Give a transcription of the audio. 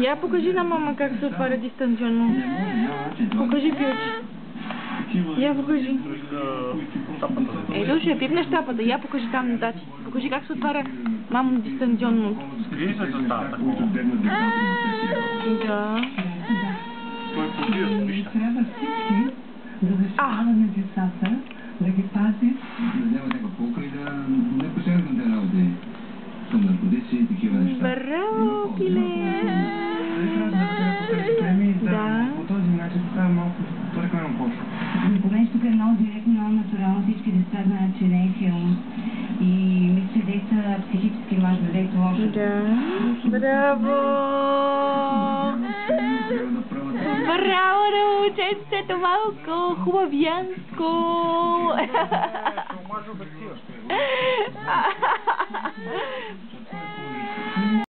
Я покажи на мама как се отваря дистанционно. Покажи ключ. Я покажи. Ето ще пипнеш тапата. Я покажи там на дати. Покажи как се отваря мамо дистанционно. Скрий се с такова. Да. Той побира, вижте. Трябва всички за защитаване на децата, да ги пазиш. да взема някаква полка и да не посягат на тези работи към наркотици и такива неща. Браво, пиле! Пошло. Понеже тук е много директно, много натурално, всички деца знаят, че не е филм. И мисля, че действа психически може да действа лошо. Да. Браво! Браво на момченцето малко! Хубавянско! Обектива.